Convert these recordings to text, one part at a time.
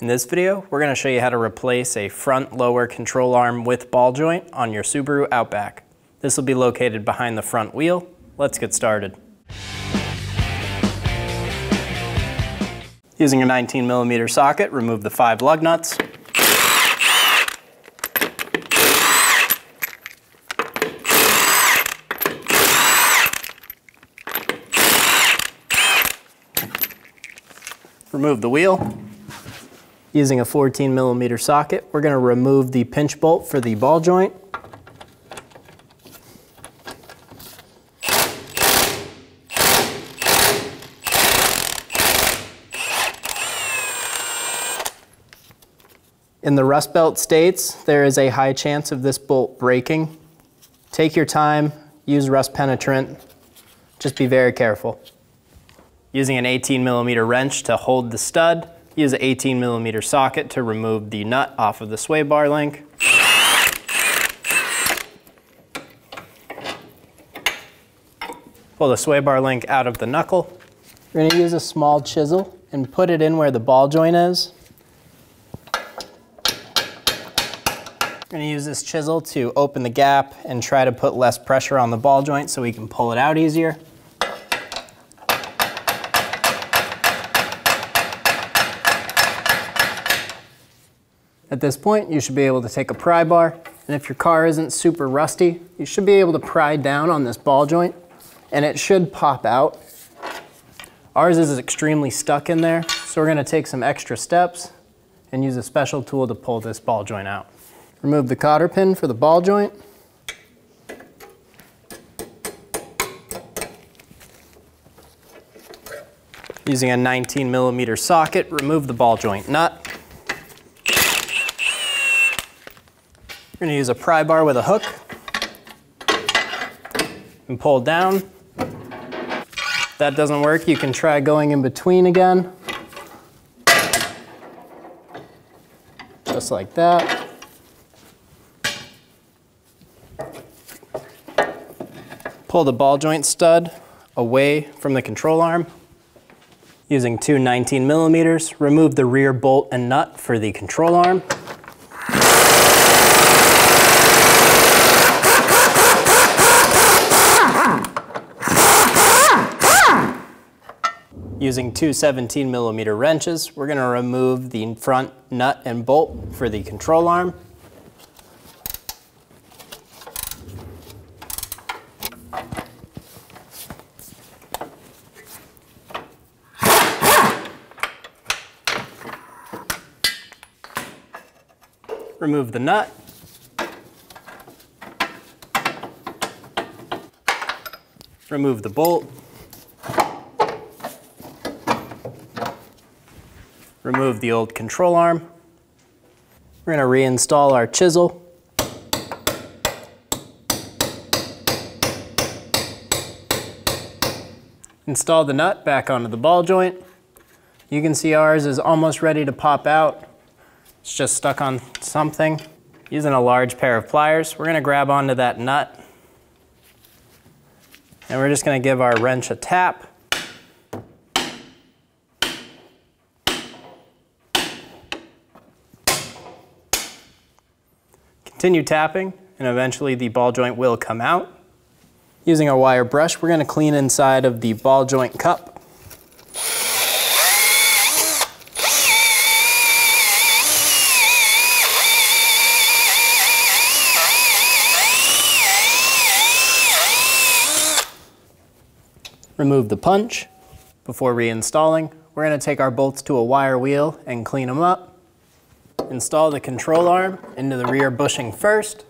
In this video, we're going to show you how to replace a front lower control arm with ball joint on your Subaru Outback. This will be located behind the front wheel. Let's get started. Using a 19 millimeter socket, remove the five lug nuts. Remove the wheel. Using a 14 millimeter socket, we're going to remove the pinch bolt for the ball joint. In the Rust Belt states, there is a high chance of this bolt breaking. Take your time, use rust penetrant, just be very careful. Using an 18 millimeter wrench to hold the stud, use an 18 millimeter socket to remove the nut off of the sway bar link. Pull the sway bar link out of the knuckle. We're gonna use a small chisel and put it in where the ball joint is. We're gonna use this chisel to open the gap and try to put less pressure on the ball joint so we can pull it out easier. At this point, you should be able to take a pry bar, and if your car isn't super rusty, you should be able to pry down on this ball joint, and it should pop out. Ours is extremely stuck in there, so we're gonna take some extra steps and use a special tool to pull this ball joint out. Remove the cotter pin for the ball joint. Using a 19 millimeter socket, remove the ball joint nut. We're gonna use a pry bar with a hook and pull down. If that doesn't work, you can try going in between again. Just like that. Pull the ball joint stud away from the control arm. Using two 19 millimeters, remove the rear bolt and nut for the control arm. Using two 17 millimeter wrenches, we're gonna remove the front nut and bolt for the control arm. Remove the nut. Remove the bolt. Remove the old control arm. We're going to reinstall our chisel. Install the nut back onto the ball joint. You can see ours is almost ready to pop out. It's just stuck on something. Using a large pair of pliers, we're going to grab onto that nut. And we're just going to give our wrench a tap. Continue tapping, and eventually the ball joint will come out. Using a wire brush, we're going to clean inside of the ball joint cup. Remove the punch. Before reinstalling, we're going to take our bolts to a wire wheel and clean them up. Install the control arm into the rear bushing first.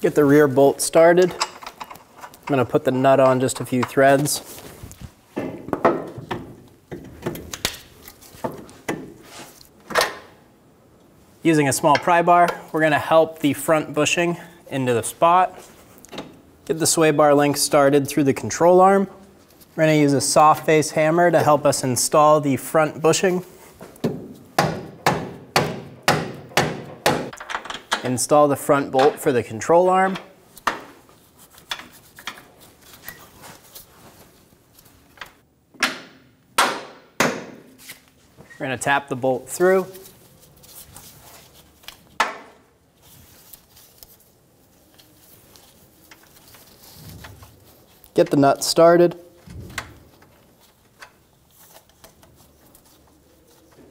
Get the rear bolt started. I'm going to put the nut on just a few threads. Using a small pry bar, we're gonna help the front bushing into the spot. Get the sway bar link started through the control arm. We're gonna use a soft face hammer to help us install the front bushing. Install the front bolt for the control arm. We're to tap the bolt through. Get the nut started.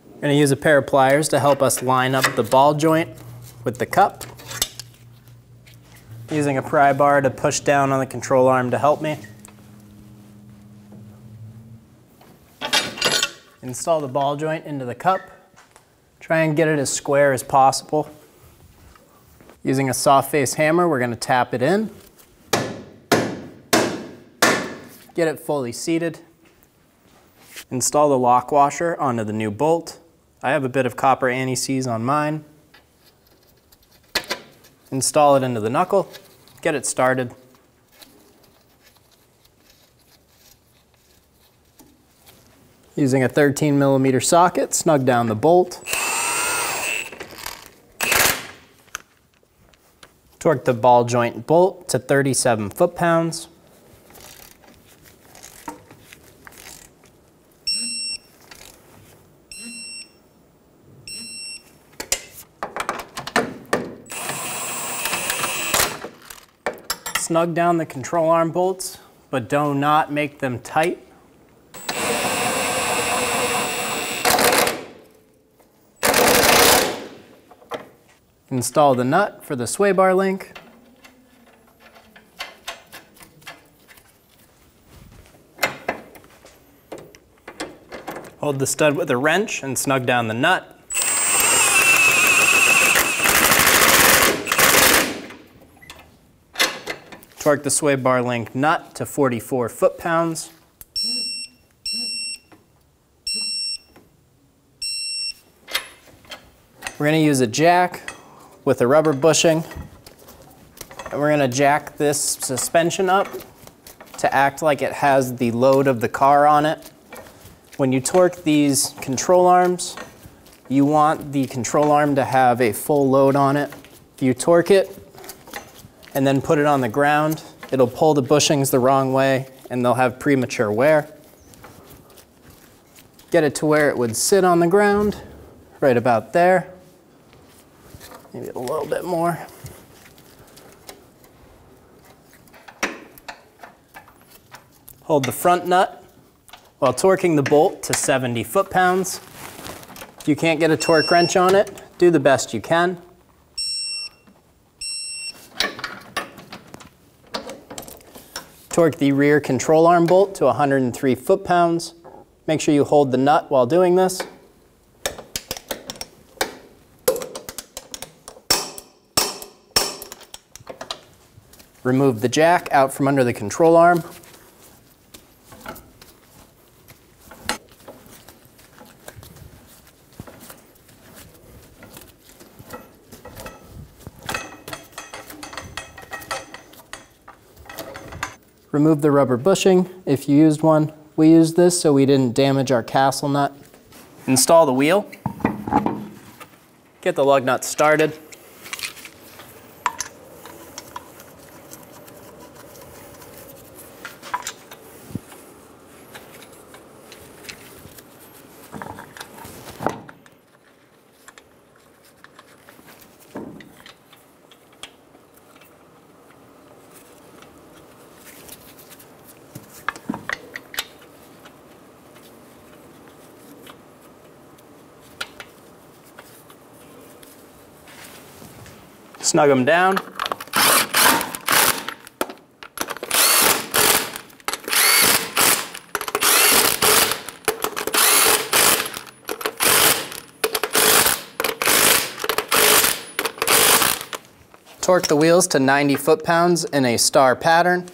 We're going to use a pair of pliers to help us line up the ball joint with the cup. Using a pry bar to push down on the control arm to help me. Install the ball joint into the cup. Try and get it as square as possible. Using a soft face hammer, we're going to tap it in. Get it fully seated. Install the lock washer onto the new bolt. I have a bit of copper anti-seize on mine. Install it into the knuckle. Get it started. Using a 13 millimeter socket, snug down the bolt. Torque the ball joint bolt to 37 foot-pounds. Snug down the control arm bolts, but do not make them tight Install the nut for the sway bar link. Hold the stud with a wrench and snug down the nut. Torque the sway bar link nut to 44 foot-pounds. We're going to use a jack with a rubber bushing. And we're going to jack this suspension up to act like it has the load of the car on it. When you torque these control arms, you want the control arm to have a full load on it. If you torque it and then put it on the ground, it'll pull the bushings the wrong way and they'll have premature wear. Get it to where it would sit on the ground, right about there. Maybe a little bit more. Hold the front nut while torquing the bolt to 70 foot-pounds. If you can't get a torque wrench on it, do the best you can. Torque the rear control arm bolt to 103 foot-pounds. Make sure you hold the nut while doing this. Remove the jack out from under the control arm. Remove the rubber bushing if you used one. We used this so we didn't damage our castle nut. Install the wheel. Get the lug nut started. Snug them down. Torque the wheels to 90 foot-pounds in a star pattern.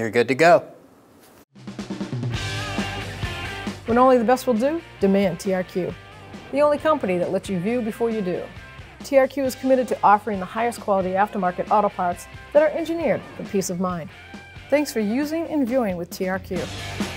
You're good to go. When only the best will do, demand TRQ. the only company that lets you view before you do. TRQ is committed to offering the highest quality aftermarket auto parts that are engineered for peace of mind. Thanks for using and viewing with TRQ.